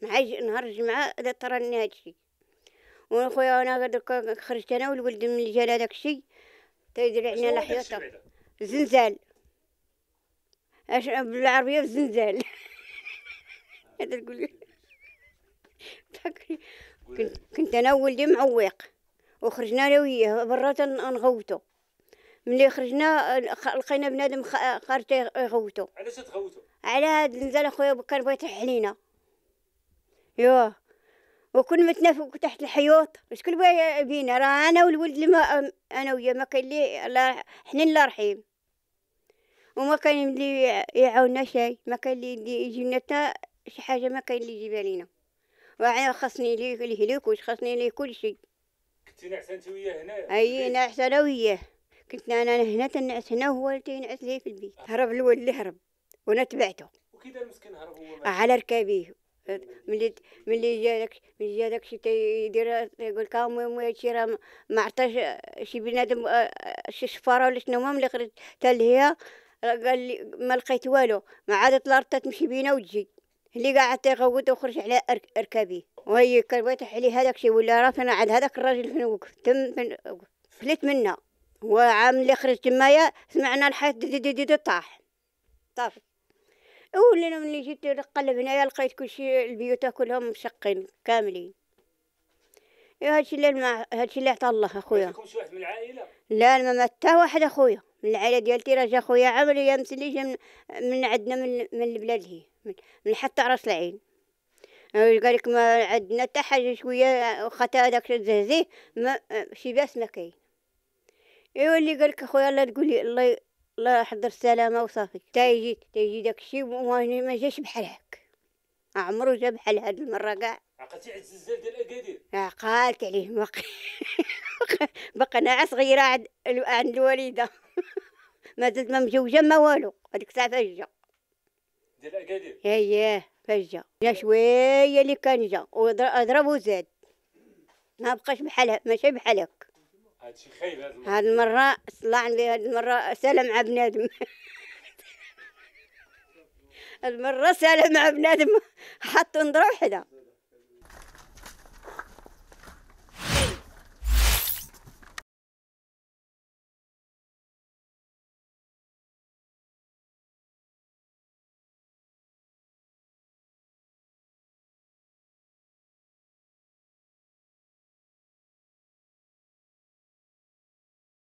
نعيش نهار الجمعة هذا تراني هادشي وخويا أنا درك خرجت أنا والولد من اللي جا هذاك الشيء تيدير علينا بعدا؟ زنزال. اش بالعربية زنزال. هذا تقول كنت كنت أنا وولدي معوق. وخرجنا أنا وياه برا نغوتو. ملي خرجنا لقينا بنادم خارج يغوتو. علاش تغوتوا على هاد النزال أخويا كان بغى يطيح علينا. يوه. وكنا متنافق تحت الحيوط. شكون بغى بينا راه أنا والولد اللي ما أنا وياه ما كاين لي الله حنين الله رحيم وما كاين اللي يعاوننا شيء ما كاين اللي يدي- يجي لنا حتى شي حاجة ما كاين اللي يجيبها لينا. خاصني لي الهلوك واش خاصني لي كل شيء كنتي نعسه أنت وياه هنا؟ أي نعس أنا وياه. كنت أنا هنا تنعس هنا وهو تينعس لي في البيت. هرب الولد اللي هرب. وأنا تبعته. وكي دار مسكين هرب هو على ركابيه. ملي ملي جا داك ملي جا داك الشي تيدير يقول لك المهم هادشي راه ما- عطاش شي بنادم شي شفاره ولا شنو ملي خرجت حتى لهيا راه قال لي ما لقيت والو ما عادت الأرض تمشي بينا وتجي اللي قاعد تيغوت وخرج على ركابيه وهي بغيت عليه هذاك الشي ولا راه فين عاد هذاك الراجل فين وقف تم فين وقف منا وعام اللي خرج تمايا سمعنا الحيط دي دي دي, دي طاح طاف ولينا ملي جيت نقلب هنايا لقيت كلشي البيوت كلهم مشقين كاملين. يا هادشي اللي ما هادشي اللي عطا الله أخويا. واحد من العائلة؟ لا ما مات حتى واحد أخويا. من العائلة ديالتي راه جا خويا عامل يامس اللي جا من, من عندنا من, من البلاد هي من, من حتى راس العين. قال لك ما عندنا حتى حاجة شوية خاطر هذاك الزهزيه ما شي باس ما كاين. ايوا اللي قال لك أخويا الله تقولي الله الله يحضر السلامه وصافي. تا يجي تا يجي داك الشيء وما ما جاش بحال هاك. عمرو جا بحال هاد المرة كاع. عقلتي على الزلزال ديال أكادير. عقالت عليه باقي بقى ناعس صغيرة عند عند الوالدة. ما زلت ما مجوجة ما والو. هذيك الساعة فجة. ديال أكادير. اييه فجة. جا شوية اللي كان جا وضرب وزاد ما بقاش بحال ماشي بحال هاك. هادشي خايب هاد المرة. هاد المرة طلع هاد المرة سالة مع بنادم. هاد المرة سالة مع بنادم. حط نضرب وحدة.